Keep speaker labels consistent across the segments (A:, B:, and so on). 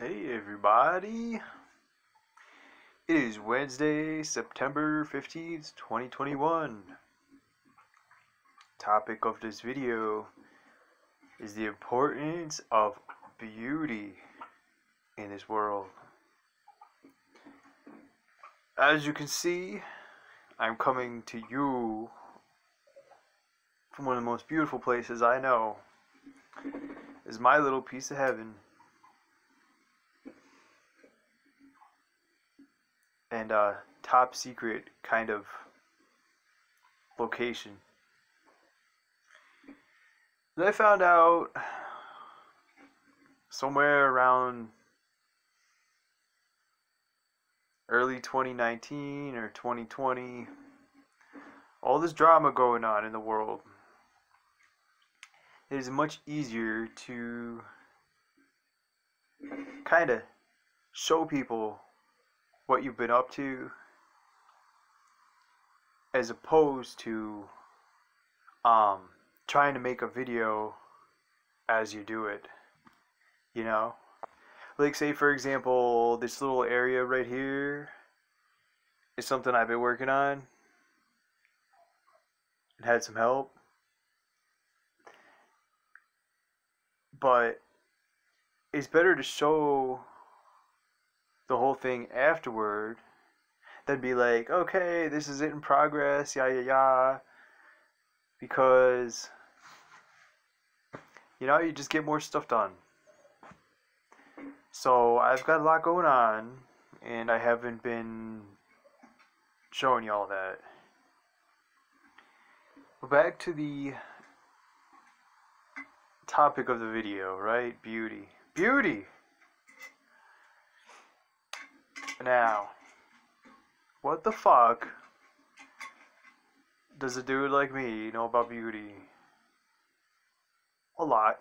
A: Hey everybody! It is Wednesday, September 15th, 2021. Topic of this video is the importance of beauty in this world. As you can see, I'm coming to you from one of the most beautiful places I know. Is my little piece of heaven. And uh, top secret kind of location. And I found out somewhere around early 2019 or 2020, all this drama going on in the world. It is much easier to kind of show people what you've been up to as opposed to um, trying to make a video as you do it you know? Like say for example this little area right here is something I've been working on and had some help. But it's better to show the whole thing afterward, they'd be like, okay, this is it in progress, yeah, yeah, yeah. Because, you know, you just get more stuff done. So I've got a lot going on, and I haven't been showing you all that. Back to the topic of the video, right? Beauty. Beauty! Now, what the fuck does a dude like me know about beauty? A lot.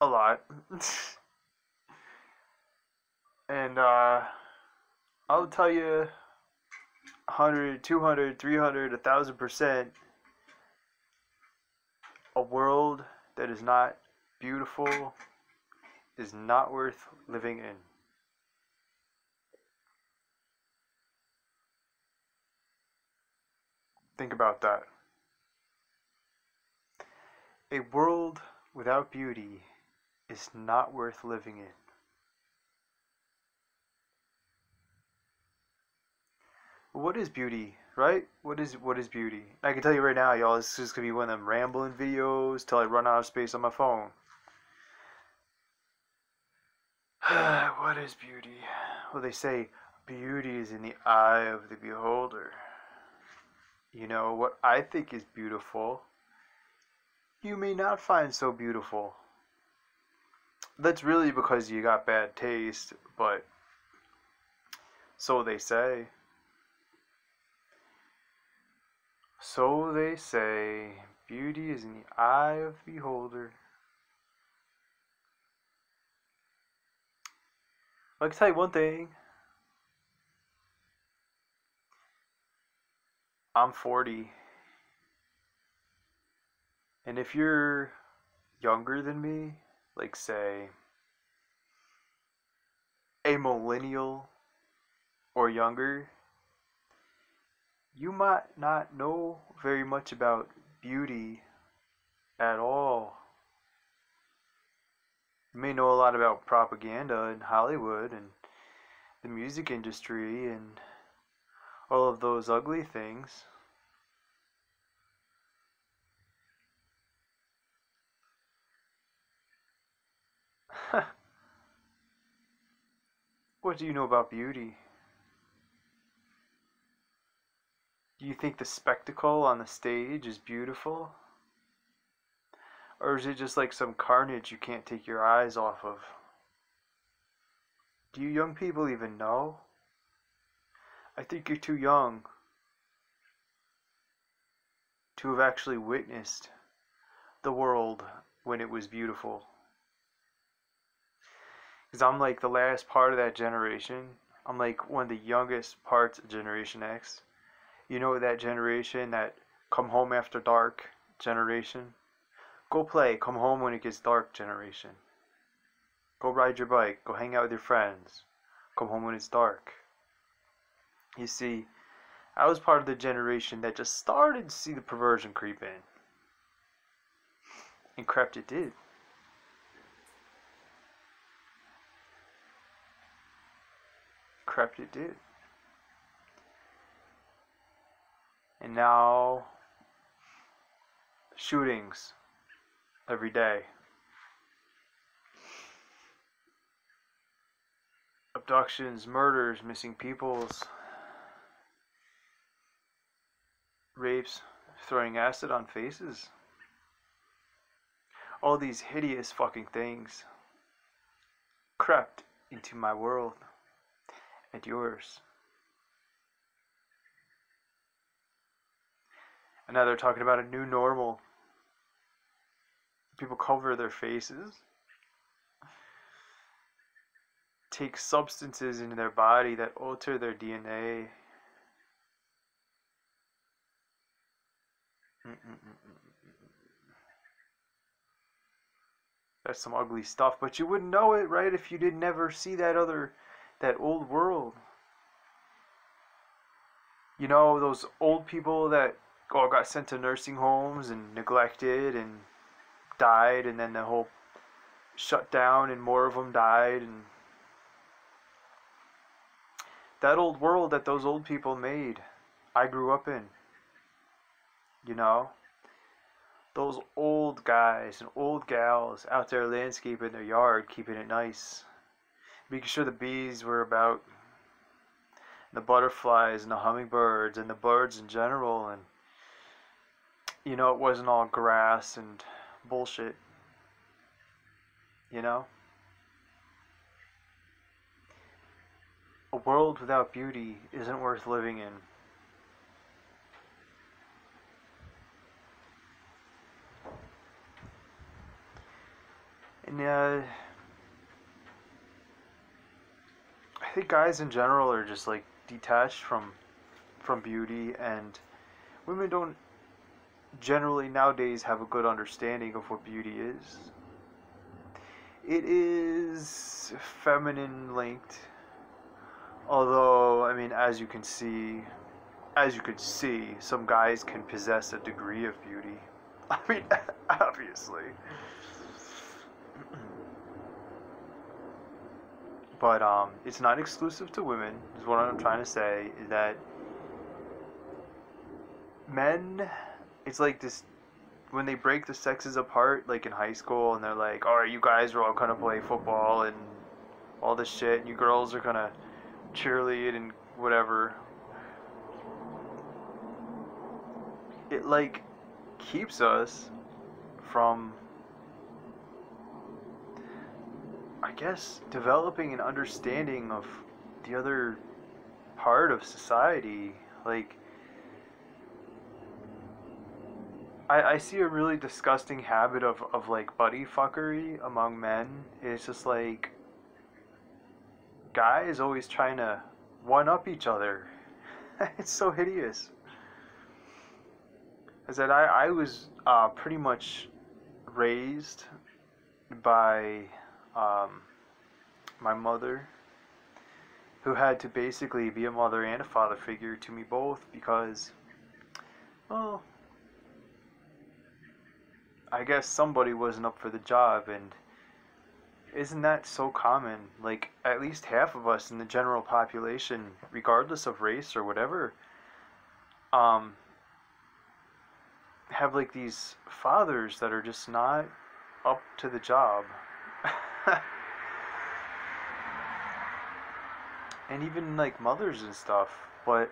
A: A lot. and, uh, I'll tell you 100, 200, 300, 1000% a world that is not beautiful is not worth living in. Think about that. A world without beauty is not worth living in. What is beauty, right? What is what is beauty? I can tell you right now, y'all, this is gonna be one of them rambling videos till I run out of space on my phone. what is beauty? Well, they say beauty is in the eye of the beholder. You know, what I think is beautiful, you may not find so beautiful. That's really because you got bad taste, but so they say. So they say, beauty is in the eye of the beholder. I can tell you one thing. I'm 40. And if you're younger than me, like say a millennial or younger, you might not know very much about beauty at all. You may know a lot about propaganda in Hollywood and the music industry and all of those ugly things. what do you know about beauty? Do you think the spectacle on the stage is beautiful? Or is it just like some carnage you can't take your eyes off of? Do you young people even know? I think you're too young to have actually witnessed the world when it was beautiful. Because I'm like the last part of that generation. I'm like one of the youngest parts of Generation X. You know that generation, that come home after dark generation? Go play, come home when it gets dark generation. Go ride your bike, go hang out with your friends, come home when it's dark. You see, I was part of the generation that just started to see the perversion creep in. And crept it did. Crept it did. And now, shootings every day. Abductions, murders, missing peoples, rapes, throwing acid on faces. All these hideous fucking things crept into my world and yours. And now they're talking about a new normal. People cover their faces, take substances into their body that alter their DNA. That's some ugly stuff, but you wouldn't know it, right, if you did never see that other, that old world. You know, those old people that all got sent to nursing homes and neglected and died, and then the whole shut down, and more of them died, and that old world that those old people made, I grew up in. You know, those old guys and old gals out there landscaping their yard, keeping it nice, making sure the bees were about, the butterflies and the hummingbirds and the birds in general, and you know, it wasn't all grass and bullshit. You know? A world without beauty isn't worth living in. And uh, I think guys in general are just like detached from from beauty and women don't generally nowadays have a good understanding of what beauty is. It is feminine linked, although I mean, as you can see, as you could see, some guys can possess a degree of beauty. I mean, obviously. but um, it's not exclusive to women. Is what I'm trying to say. Is that men it's like this when they break the sexes apart, like in high school, and they're like, "All right, you guys are all gonna play football and all this shit, and you girls are gonna cheerlead and whatever." It like keeps us from, I guess, developing an understanding of the other part of society, like I, I see a really disgusting habit of, of like buddy fuckery among men. It's just like guys always trying to one up each other. it's so hideous. Is that I, I was uh, pretty much raised by um, my mother, who had to basically be a mother and a father figure to me both because, well, I guess somebody wasn't up for the job, and isn't that so common? Like, at least half of us in the general population, regardless of race or whatever, um, have like these fathers that are just not up to the job. and even like mothers and stuff, but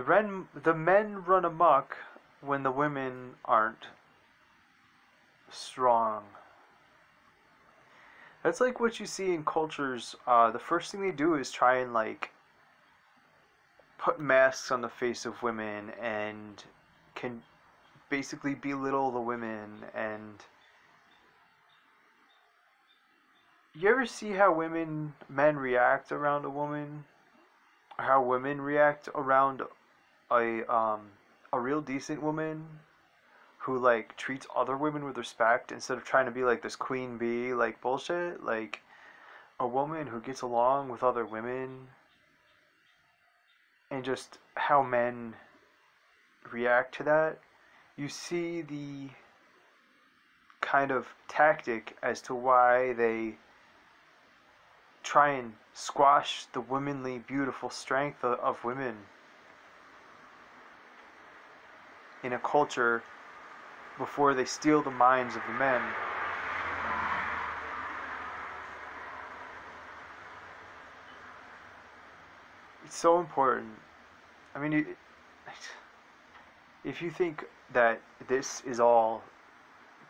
A: The, ren, the men run amok when the women aren't strong. That's like what you see in cultures. Uh, the first thing they do is try and like put masks on the face of women and can basically belittle the women and you ever see how women men react around a woman how women react around a um, a real decent woman who like treats other women with respect instead of trying to be like this queen bee like bullshit like a woman who gets along with other women and just how men react to that you see the kind of tactic as to why they try and squash the womanly beautiful strength of, of women in a culture before they steal the minds of the men. It's so important. I mean, if you think that this is all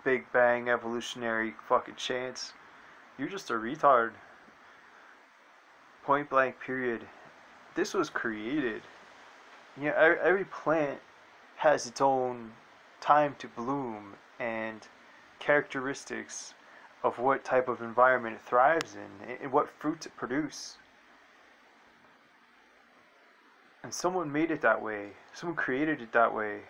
A: Big Bang evolutionary fucking chance, you're just a retard. Point blank, period. This was created. You know, every, every plant has its own time to bloom and characteristics of what type of environment it thrives in and what fruits it produces. And someone made it that way. Someone created it that way.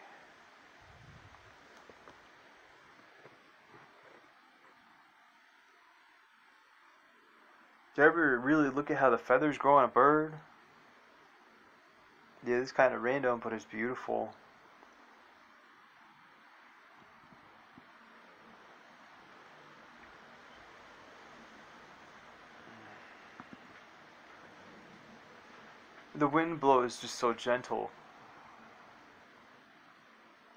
A: Do you ever really look at how the feathers grow on a bird? Yeah, it's kind of random, but it's beautiful. The wind blows just so gentle.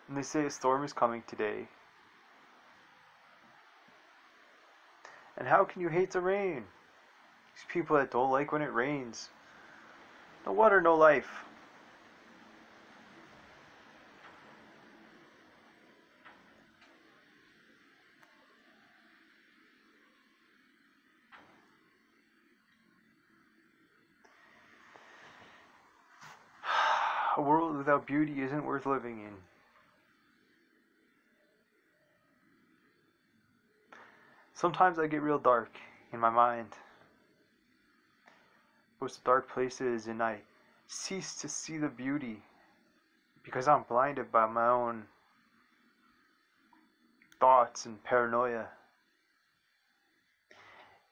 A: And they say a storm is coming today. And how can you hate the rain? These people that don't like when it rains. No water, no life. A world without beauty isn't worth living in. Sometimes I get real dark in my mind to dark places and I cease to see the beauty because I'm blinded by my own thoughts and paranoia.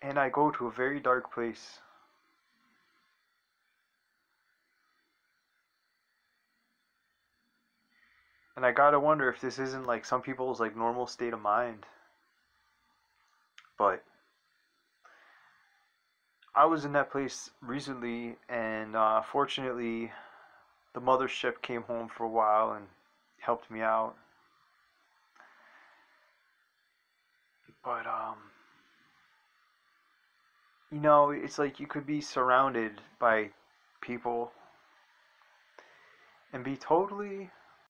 A: And I go to a very dark place. And I gotta wonder if this isn't like some people's like normal state of mind. But I was in that place recently, and uh, fortunately, the mothership came home for a while and helped me out. But um, you know, it's like you could be surrounded by people and be totally